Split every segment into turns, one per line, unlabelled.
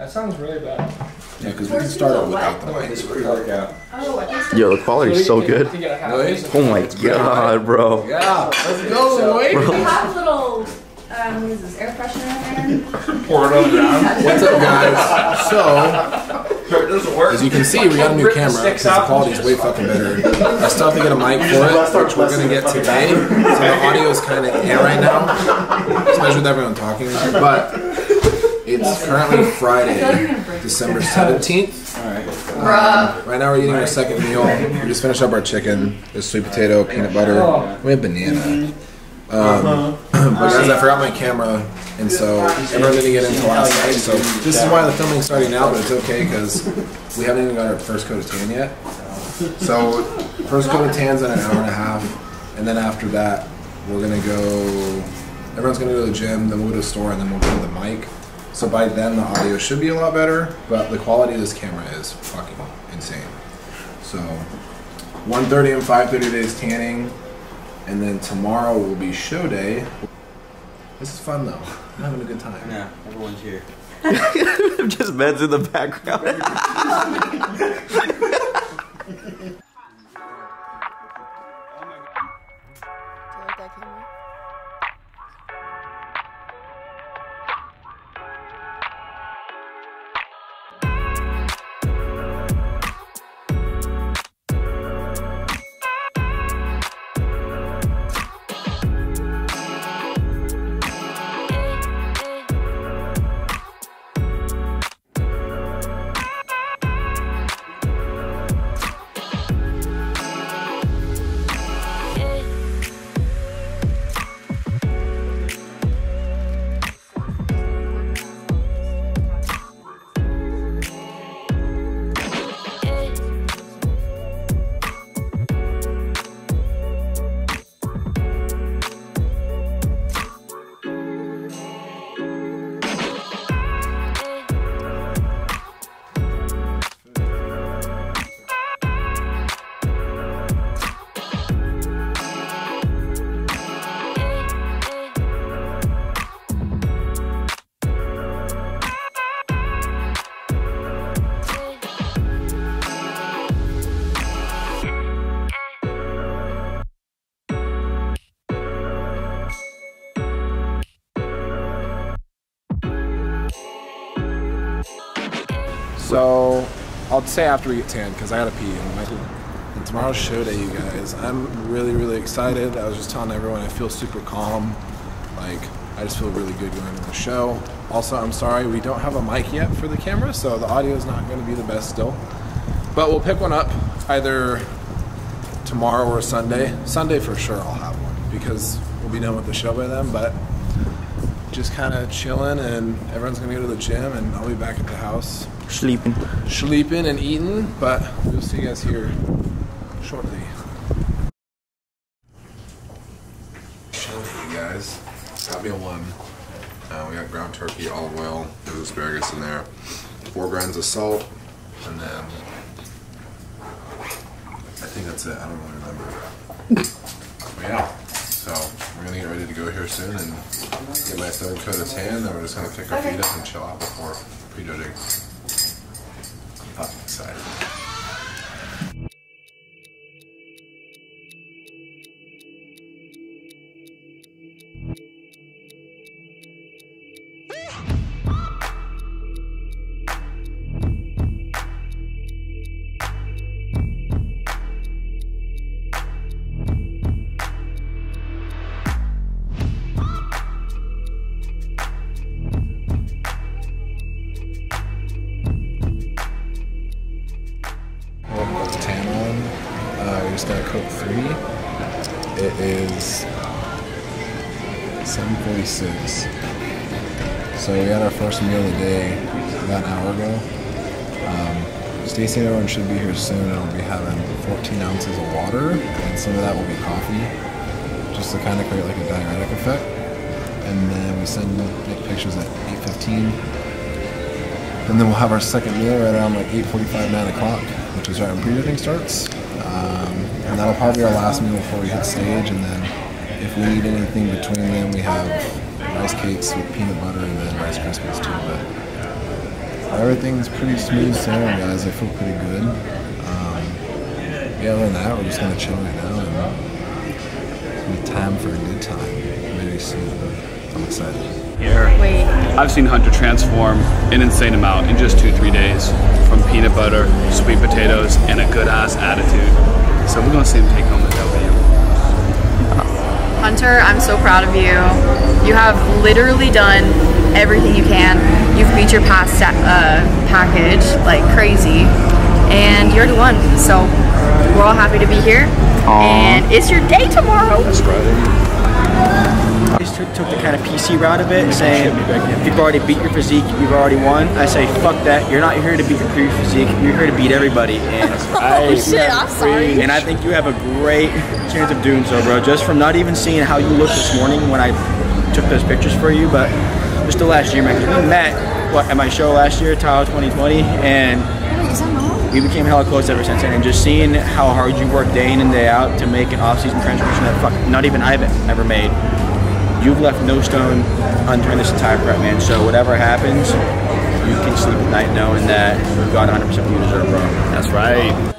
That sounds really bad.
Yeah, because we can start it without the mic.
It's pre-workout.
Oh, I guess.
Yo, the quality's so good.
Really?
Oh my god, bro.
Yeah, let's go, boy.
We have little, um, what is this, air freshener in there?
Pour it on the ground.
What's up, guys? So,
It doesn't work.
as you can see, we got a new camera
sticks
because the
out.
quality's way fucking better. I still have to get a mic for it, which we're gonna get today. So the audio is kind of air right now, especially with everyone talking. But it's currently Friday, December seventeenth.
Um, Bruh.
Right now we're eating our second meal. We just finished up our chicken. There's sweet potato, peanut butter. Oh. We have banana. Mm-hmm. Um, uh-huh. but guys, I forgot my camera, and so everyone didn't get into last night. So this is why the filming's starting now, but it's okay because we haven't even got our first coat of tan yet. So first coat of tan's in an hour and a half, and then after that we're gonna go. Everyone's gonna go to the gym, then we'll go to the store, and then we'll go to the mic. So by then the audio should be a lot better, but the quality of this camera is fucking insane. So 1:30 and 5:30 days tanning, and then tomorrow will be show day. This is fun though. I'm having a good time.
Yeah, everyone's here.
Just beds in the background.
So I'll say after we get tan because I gotta pee. And, tomorrow's show day, you guys. I'm really, really excited. I was just telling everyone I feel super calm. Like I just feel really good going to the show. Also, I'm sorry we don't have a mic yet for the camera, so the audio is not going to be the best still. But we'll pick one up either tomorrow or Sunday. Sunday for sure I'll have one because we'll be done with the show by then. But just kind of chilling, and everyone's gonna go to the gym, and I'll be back at the house
Sleeping.
sleeping and eating, but we'll see you guys here shortly. Show you guys. Got meal one. Uh, we got ground turkey, olive oil, there's asparagus in there, four grains of salt, and then I think that's it. I don't really remember. Yeah, so we're gonna get ready to go here soon and get my third coat of tan. Then we're just gonna kick our feet up and chill out before prejudging. Fucking excited. We're cook three. It is 7:46. So we had our first meal of the day about an hour ago. Um, Stacy and everyone should be here soon, and we'll be having 14 ounces of water, and some of that will be coffee, just to kind of create like a diuretic effect. And then we send make pictures at 8:15. And then we'll have our second meal right around like 8.45, 9 o'clock, which is right when prejudging starts. Um, and that'll probably be our last meal before we hit stage. And then if we need anything between then, we have rice cakes with peanut butter and then Rice Krispies too. But everything's pretty smooth sailing, guys. I feel pretty good. Um, yeah, other than that, we're just gonna chill right now and it's gonna be time for a good time very soon. I'm excited.
Here.
Wait.
I've seen Hunter transform an insane amount in just two, three days from peanut butter, sweet potatoes, and a good ass attitude. So we're gonna see him take home the W.
Hunter, I'm so proud of you. You have literally done everything you can. You've beat your past uh, package like crazy, and you're the one. So we're all happy to be here. And it's your day tomorrow.
I just took, took the kind of PC route of it, saying if you've already beat your physique, you've already won. I say fuck that. You're not here to beat your previous physique. You're here to beat everybody. And
Oh shit, I'm sorry.
and I think you have a great chance of doing so, bro. Just from not even seeing how you looked this morning when I took those pictures for you, but just the last year, man. We met what at my show last year, Tahoe 2020, and we became hella close ever since then. And just seeing how hard you work day in and day out to make an off-season transformation that fuck not even I've ever made. You've left no stone unturned this entire prep, man. So whatever happens, you can sleep at night knowing that you got 100% what you deserve, bro.
That's right.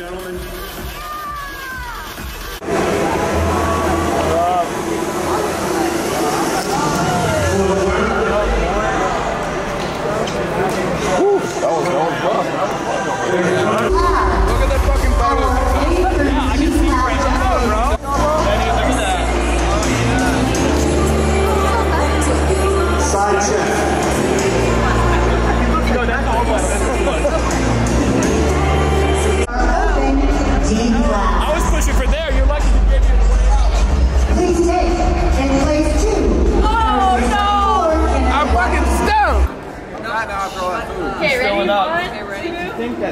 I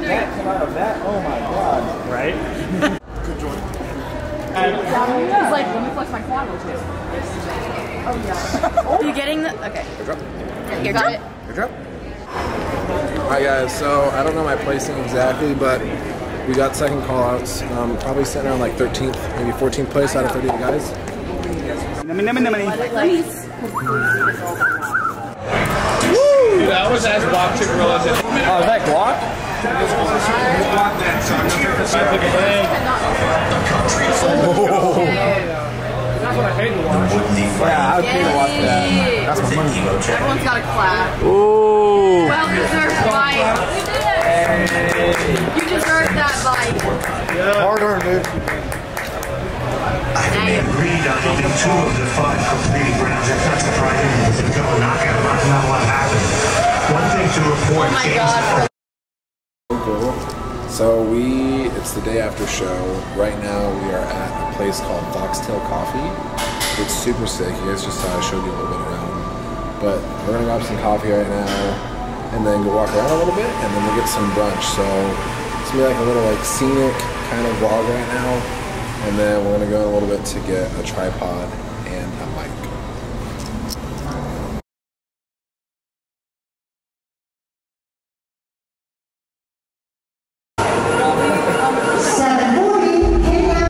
that that come out of that? Oh my god.
Right?
Good He's like, let me flex my quad real quick. Oh yeah. Are you getting the? Okay. Good job. Here, got it.
Alright guys, so I don't know my placing exactly, but we got second call outs. Um, probably sitting around like 13th, maybe 14th place out of 38 guys.
Dude, I was asked Bob Chick-fil-A.
Oh, is that guac? Yeah, That's what I would pay to watch that.
That's my.
Everyone's got a clap.
Ooh.
Well deserved. You that bite.
Hard earned, dude.
I agreed on only two of the five completing rounds. That's not surprising. It's a double knockout. Not, not lot happened. One thing to report,
Oh God.
So we, it's the day after show. Right now we are at a place called Foxtail Coffee. It's super sick. You guys just saw I showed you a little bit around. But we're gonna grab some coffee right now, and then go walk around a little bit, and then we'll get some brunch. So it's gonna be like a little like scenic kind of vlog right now, and then we're gonna go in a little bit to get a tripod